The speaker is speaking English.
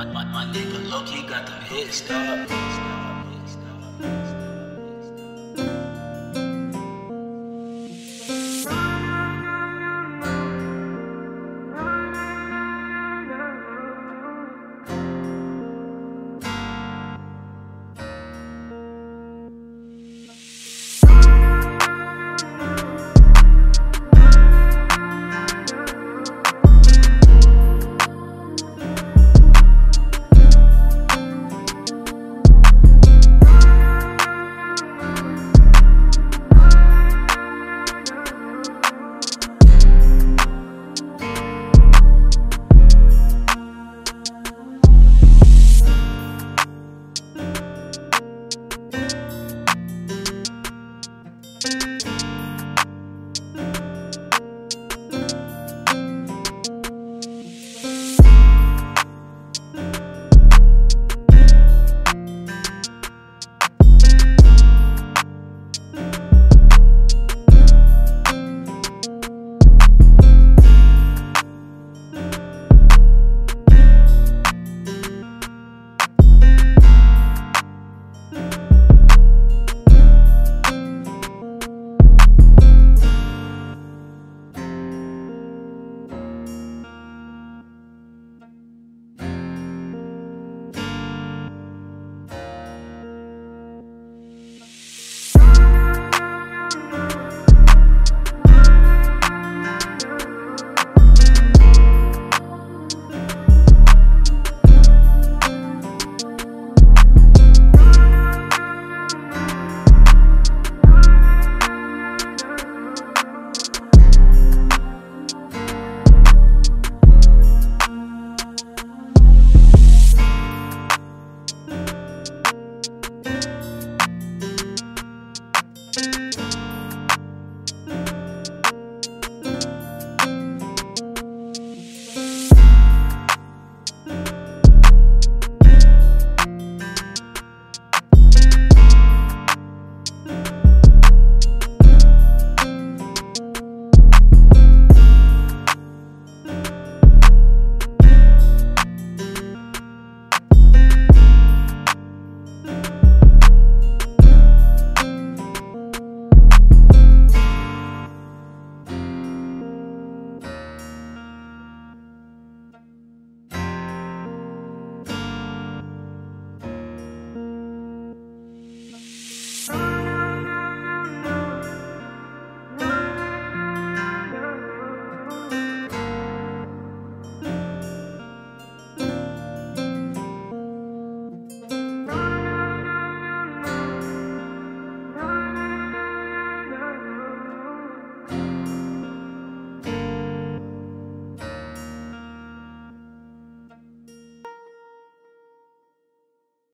My, my, my nigga Loki got the hits, dog.